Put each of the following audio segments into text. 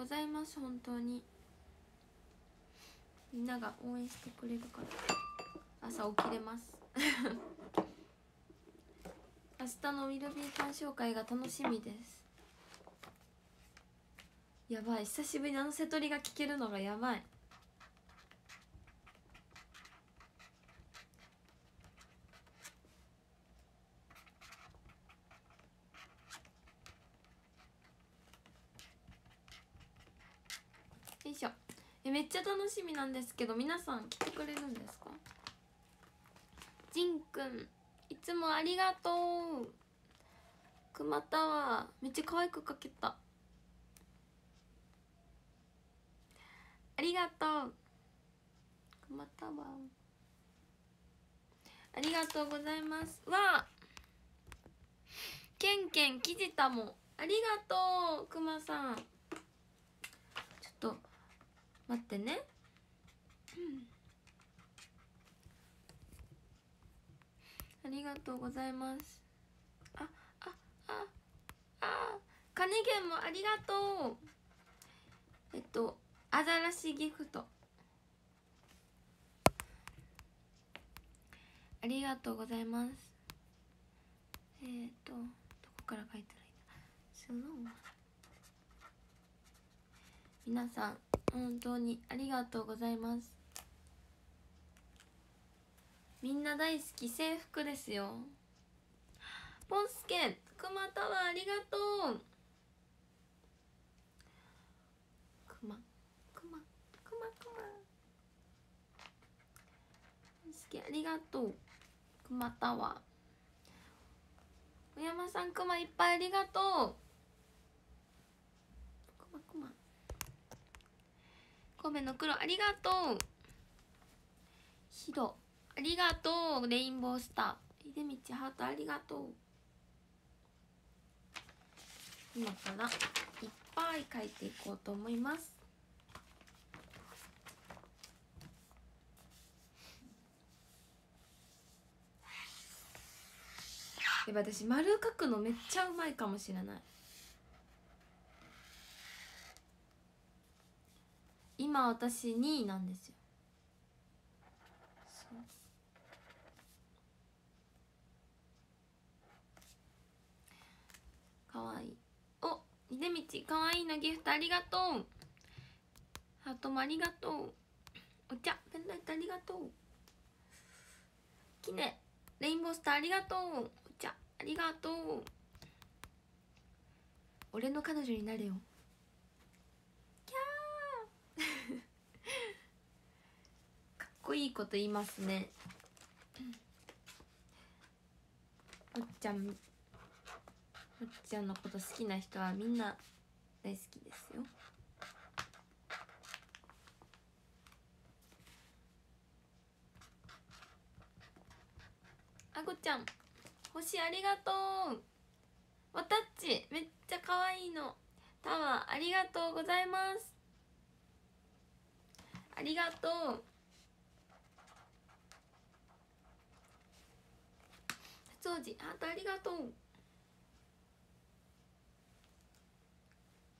ございます本当に。みんなが応援してくれるから。朝起きれます。明日のウィルビー鑑賞会が楽しみです。やばい。久しぶりにあの瀬戸りが聞けるのがやばいよいしょえめっちゃ楽しみなんですけど皆さん来てくれるんですか？ジンくんいつもありがとう。くまたはめっちゃ可愛く描けた。ありがとう。くまたは。ありがとうございます。わあ。けんけんきじたも。ありがとうくまさん。ちょっと待ってね、ありがとうございます。ああああ金源もありがとう。えっとアザラシギフト。ありがとうございます。えっ、ー、とどこから書いたらいいんだ。皆さん本当にありがとうございます。みんな大好き制服ですよ。ポンスケくまタワーありがとう。くまくまくまくまポンスケありがとう。くまタワー。小山さんくまいっぱいありがとう。くまくま神戸の黒ありがとうひろありがとうレインボースター出道ハートありがとう今からいっぱい書いていこうと思いますや私丸書くのめっちゃうまいかもしれない今私2位なんですよ。かわいい。お出道かわいいのギフトありがとう。ハートもありがとう。お茶ペンライトありがとう。きねレインボースターありがとう。お茶ありがとう。俺の彼女になれよかっこいいこと言いますね。おっちゃんおっちゃんのこと好きな人はみんな大好きですよ。あこちゃん星ありがとう。わたっちめっちゃ可愛いの。タワーありがとうございます。ありがとう。掃除ハートありがとう。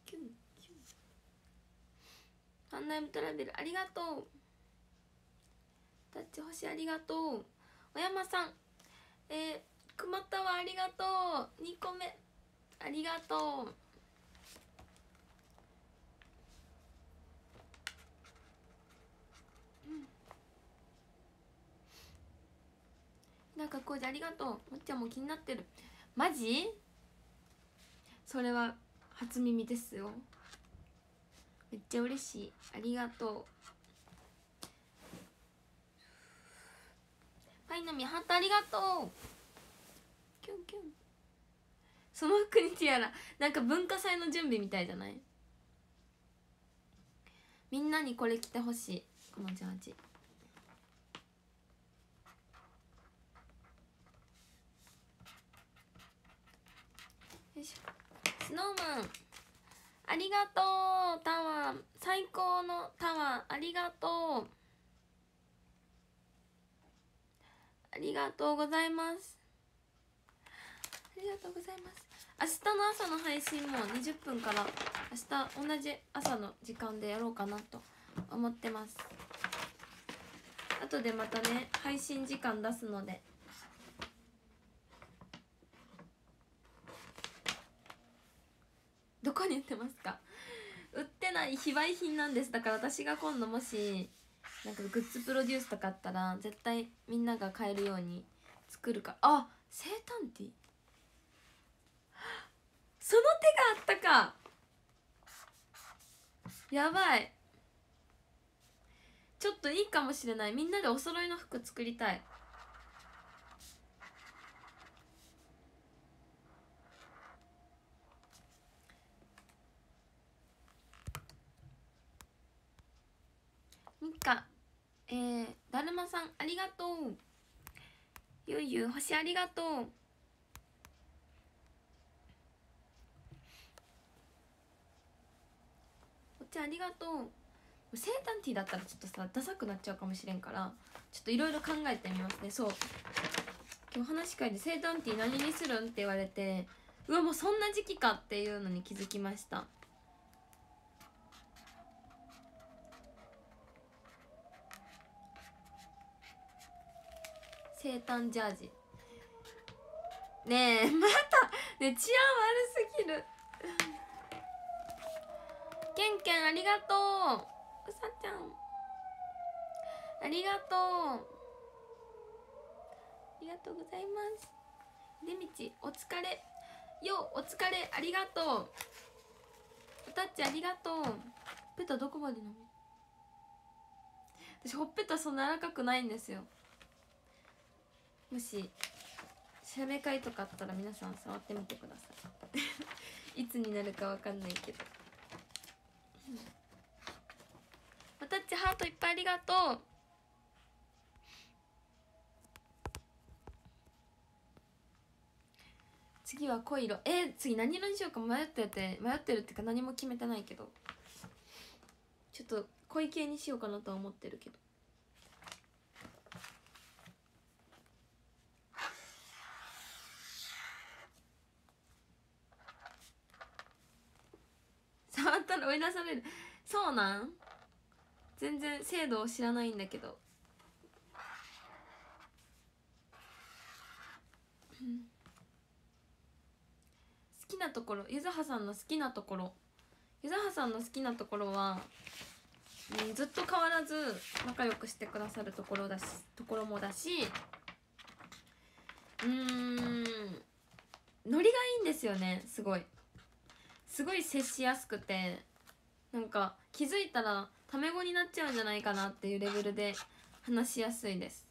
キュンキュン。ファンナイムトラベルありがとう。タッチ星ありがとう。小山さん。えー、くまったわありがとう。2個目。ありがとう。なんかこうじありがとう。もっちゃんも気になってる。マジ？それは初耳ですよ。めっちゃ嬉しい。ありがとう。パイの実ハートありがとう。キュンキュン。その服にティアラ。なんか文化祭の準備みたいじゃない？みんなにこれ着てほしい。このジャージ。いしょ。スノーマン。ありがとう。タワー。最高のタワー。ありがとう。ありがとうございます。ありがとうございます。明日の朝の配信も20分から明日同じ朝の時間でやろうかなと思ってます。後でまたね配信時間出すのでどこに売ってますか売ってない非売品なんです。だから私が今度もしなんかグッズプロデュースとかあったら絶対みんなが買えるように作るか。らあ生誕ティ その手があったか。やばい。ちょっといいかもしれない。みんなでお揃いの服作りたい。かえー、だるまさんありがとう。ゆうゆう星ありがとう。お茶ありがとう。生誕ティーだったらちょっとさダサくなっちゃうかもしれんからちょっといろいろ考えてみますね。そう。今日話し会で生誕ティー何にするんって言われてうわもうそんな時期かっていうのに気づきました。生誕ジャージ。ねえ またね治安悪すぎる。けんけんありがとう。うさちゃん。ありがとう。ありがとうございます。出道お疲れ。よお疲れ。ありがとう。おたっちありがとう。ほっぺたどこまで私ほっぺたそんな柔らかくないんですよ。もししゃべ会とかあったら皆さん触ってみてください。いつになるかわかんないけど。おたっちハートいっぱいありがとう。次は濃い色。えー、次何色にしようか迷ってて迷ってるっていうか何も決めてないけど。ちょっと濃い系にしようかなとは思ってるけど触ったら追い出される。そうなん？全然制度を知らないんだけど。好きなところゆずはさんの好きなところ。ゆずはさんの好きなところは、ずっと変わらず仲良くしてくださるところだしところもだしうーんノリがいいんですよねすごい。すごい接しやすくて。なんか気づいたらタメ語になっちゃうんじゃないかなっていうレベルで話しやすいです。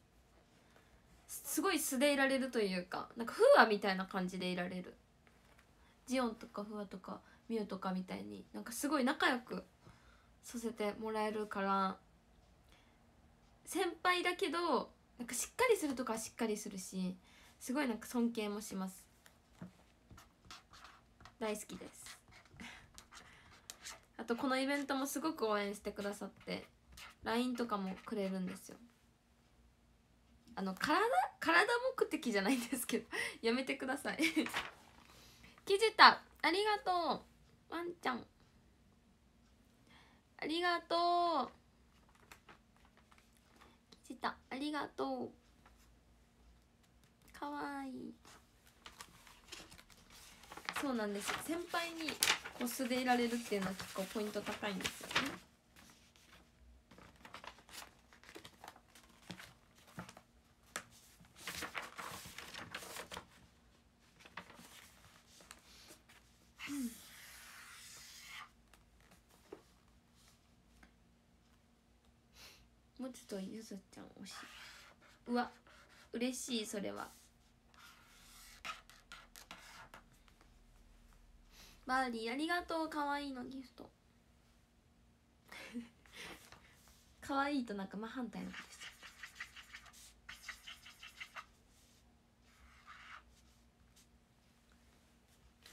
すごい素でいられるというかなんかフーアみたいな感じでいられる。ジオンとかフワとかミュウとかみたいになんかすごい仲良くさせてもらえるから先輩だけどなんかしっかりするとかしっかりするしすごいなんか尊敬もします。大好きです。あとこのイベントもすごく応援してくださって LINE とかもくれるんですよ。あの体体目的じゃないんですけど やめてください。キジタありがとう。ワンちゃん。ありがとう。キジタありがとう。かわいい。そうなんです先輩にこう素でいられるっていうのは結構ポイント高いんですよね。もうちょっとゆずちゃん惜し。うわ嬉しいそれは。バーリーありがとうかわいいのギフト。かわいいとなんか真反対のことで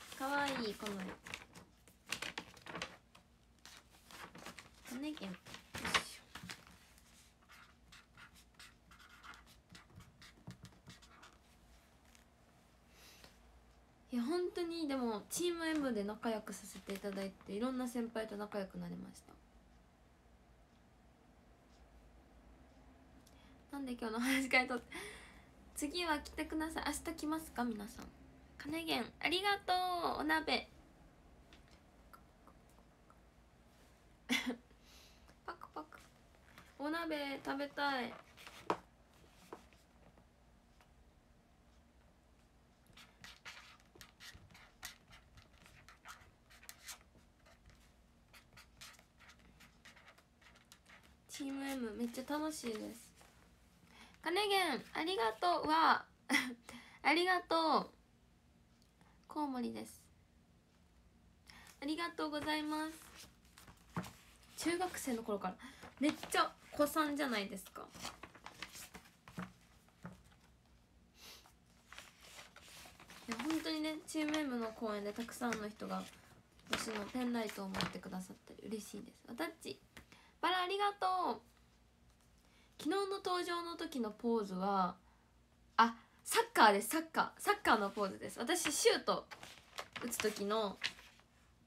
す。かわいいこの種券よいしょいや本当にでもムで仲良くさせていただいていろんな先輩と仲良くなりました。なんで今日の話会と次は来てください。明日来ますか？皆さん。金源ありがとう。お鍋。パクパク。お鍋食べたい。チーム M めっちゃ楽しいです。金源ありがとう。は ありがとう。コウモリです。ありがとうございます。中学生の頃から。めっちゃ子さんじゃないですか。いや本当にねチーム M の公演でたくさんの人が私のペンライトを持ってくださったり嬉しいです。わたっちバラありがとう。昨日の登場の時のポーズはあサッカーですサッカー。サッカーのポーズです。私シュート打つ時の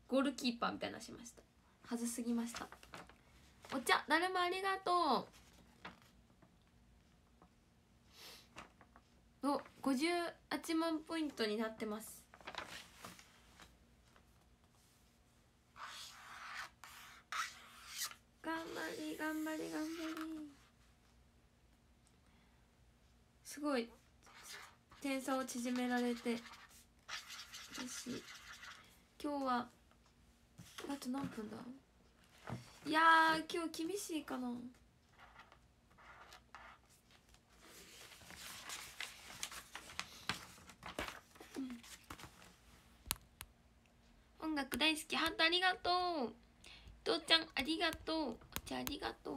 ゴールキーパーみたいなしました。はずすぎました。お茶だるまありがとう。お58万ポイントになってます。頑張り頑張り頑張り。すごい。点差を縮められて。嬉しい今日はあと何分だ？いや今日厳しいかな。音楽大好き。ハートありがとう。伊藤ちゃんありがとう。お茶ありがとう、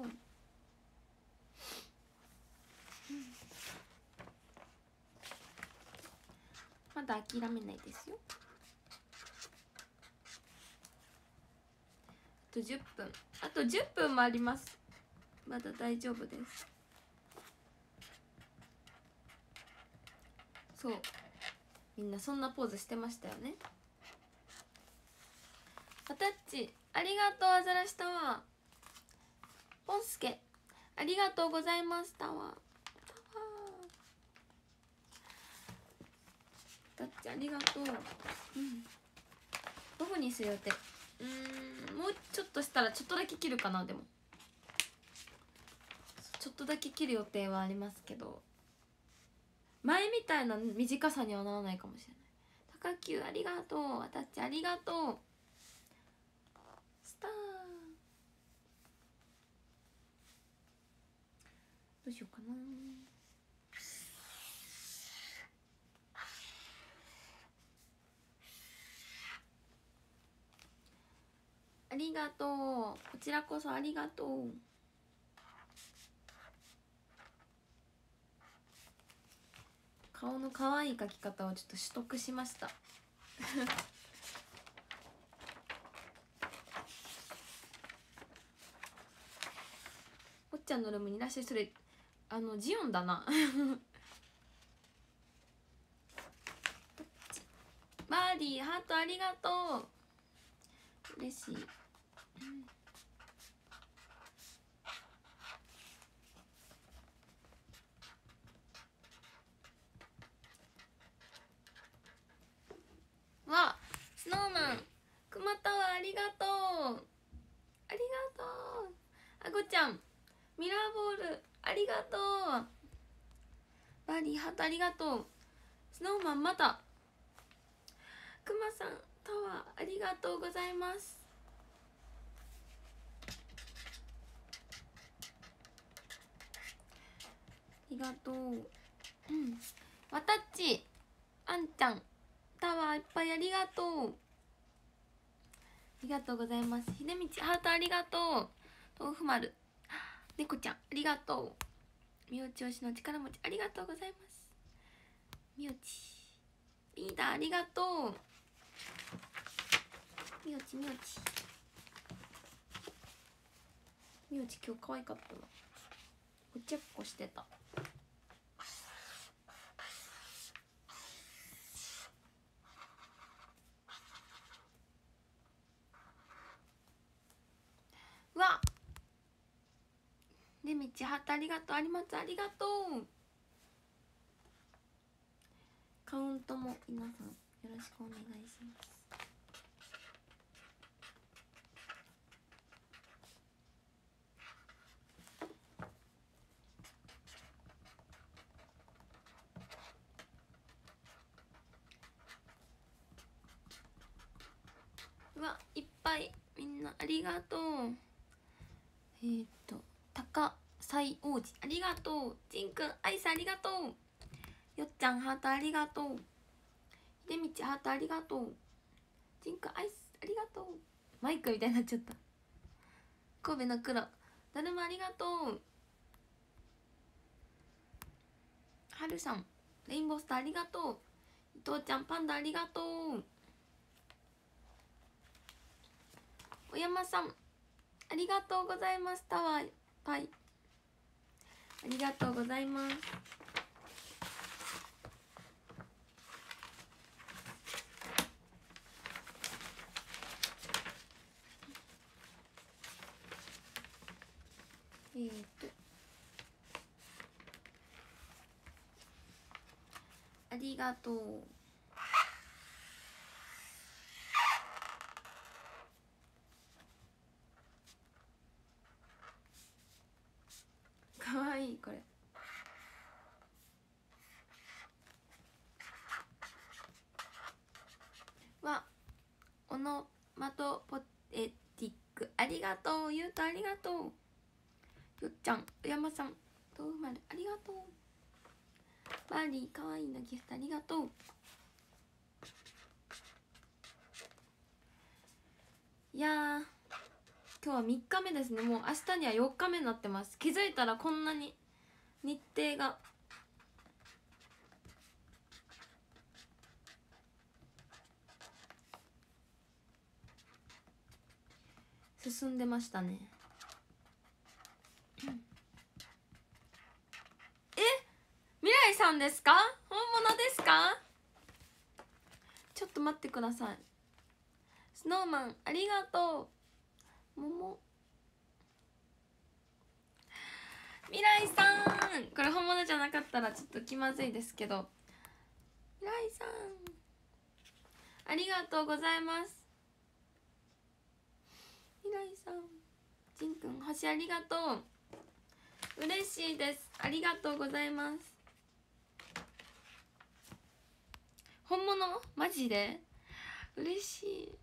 まだ諦めないですよ。あと10分。あと10分もあります。まだ大丈夫です。そう。みんなそんなポーズしてましたよね。アタッチありがとうアザラシタワーポンスケ。ありがとうございますタワータッチありがとう。うん。どこにする予定？うんもうちょっとしたらちょっとだけ切るかなでも。ちょっとだけ切る予定はありますけど。前みたいな短さにはならないかもしれない。高級ありがとう。タッチありがとうスターどうしようかな。ありがとう。こちらこそありがとう。顔の可愛い描き方をちょっと取得しました。おっちゃんのルームにいらっしゃい。それあのジオンだな。バーディーハートありがとう。嬉しい。わスノーマン。くまたはありがとう。ありがとう。あごちゃん。ミラーボール。ありがとう。バーディーハートありがとう。スノーマンまた。くまさんタワーありがとうございます。ありがとう。うん。わたっち。あんちゃんタワーいっぱいありがとう。ありがとうございます。ひでみちハートありがとう。豆腐丸。猫ちゃんありがとう。みおち推しの力持ちありがとうございます。みおちリーダーありがとう。みおちみおちみおち今日可愛かったな。おちゃっこしてたわねみちハートありがとう有松ありがとう。カウントも皆さんよろしくお願いします。うわいっぱい。みんなありがとう。えー、っと高。西王子ありがとう。ジンくんアイスありがとう。よっちゃんハートありがとう。秀道ハートありがとう。ジンくんアイスありがとう。マイクみたいになっちゃった。神戸の黒。だるまありがとう。はるさんレインボースターありがとう。伊藤ちゃんパンダありがとう。お山さんありがとうございますタワーパイ。がとうございます。えー、っと。ありがとうかわいいこれわオノマトポテティックありがとうゆうとありがとう。よっちゃん山さん豆腐丸ありがとう。バーリーかわいいなギフトありがとう。いやー今日は3日目ですね。もう明日には4日目になってます。気づいたらこんなに日程が進んでましたね。え？未来さんですか？本物ですか？ちょっと待ってください。スノーマンありがとう。桃。未来さん。これ本物じゃなかったらちょっと気まずいですけど。未来さん。ありがとうございます。未来さんじんくん星ありがとう。嬉しいです。ありがとうございます。本物？マジで？嬉しい。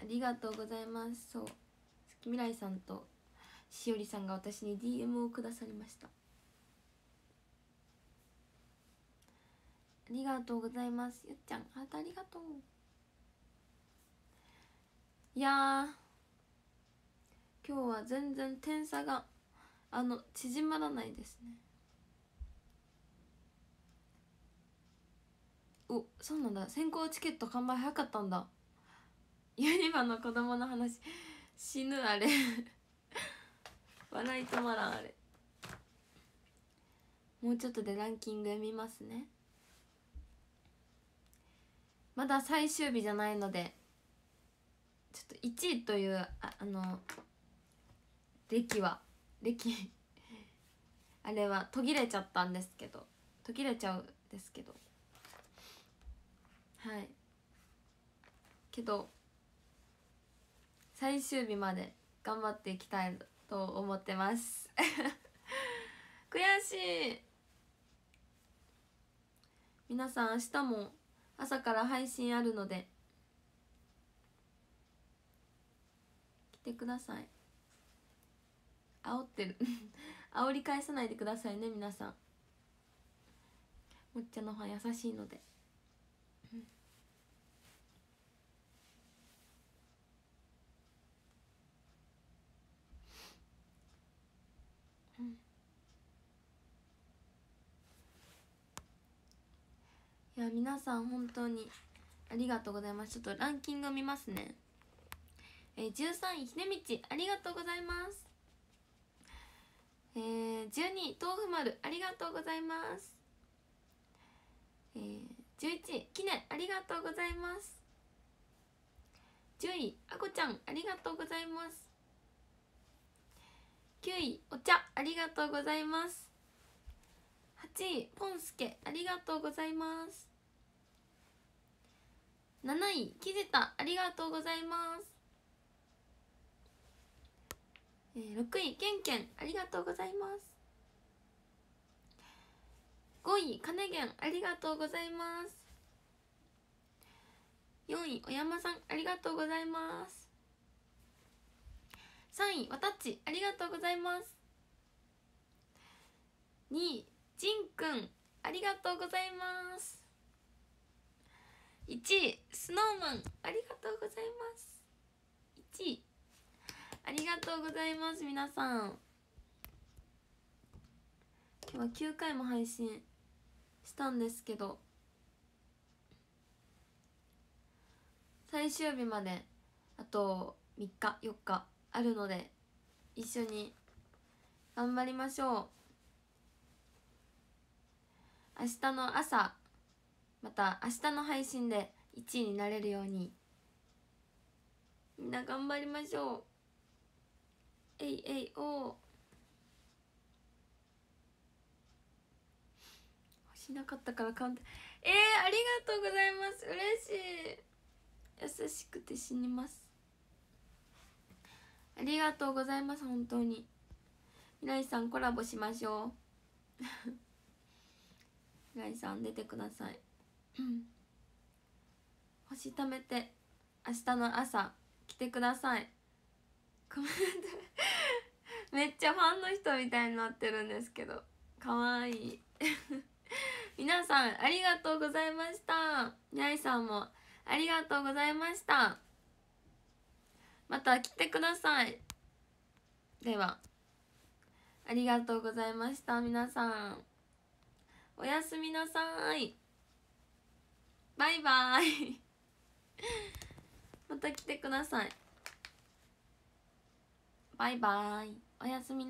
ありがとうございます。そう。月未来さんとしおりさんが私に DM をくださりました。ありがとうございます。ゆっちゃんハートありがとう。いや今日は全然点差があの縮まらないですね。おそうなんだ。先行チケット完売早かったんだ。ユニバの子供の話死ぬあれ。笑い止まらんあれ。もうちょっとでランキング読みますね。まだ最終日じゃないのでちょっと1位というああの歴は歴 あれは途切れちゃったんですけど途切れちゃうんですけど。はい。けど最終日まで頑張っていきたいと思ってます。悔しい。皆さん明日も朝から配信あるのでてください。煽ってる。煽り返さないでくださいね皆さん。もっちゃの方優しいので。いや皆さん本当にありがとうございます。ちょっとランキング見ますね。えー、13位ひねみちありがとうございます。えー、12位豆腐丸ありがとうございます。えー、11位きねありがとうございます。10位あこちゃんありがとうございます。9位お茶ありがとうございます。8位ポンスケありがとうございます。7位キジタありがとうございます。えー、6位ケンケンありがとうございます。5位カネゲンありがとうございます。4位お山さんありがとうございます。3位わたっちありがとうございます。2位じんくんありがとうございます。1位スノーマンありがとうございます。1位ありがとうございます皆さん。今日は9回も配信したんですけど最終日まであと3日4日あるので一緒に頑張りましょう。明日の朝また明日の配信で1位になれるようにみんな頑張りましょう。えいえいおしなかったからカウント。えー、ありがとうございます。嬉しい。優しくて死にます。ありがとうございます本当に。未来さんコラボしましょう。未来さん出てください。星貯めて明日の朝来てください。コメントめっちゃファンの人みたいになってるんですけど。かわいい。皆さんありがとうございました。にゃいさんも。ありがとうございました。また来てください。では。ありがとうございました皆さん。おやすみなさい。バイバイ。また来てください。バイバイ。おやすみ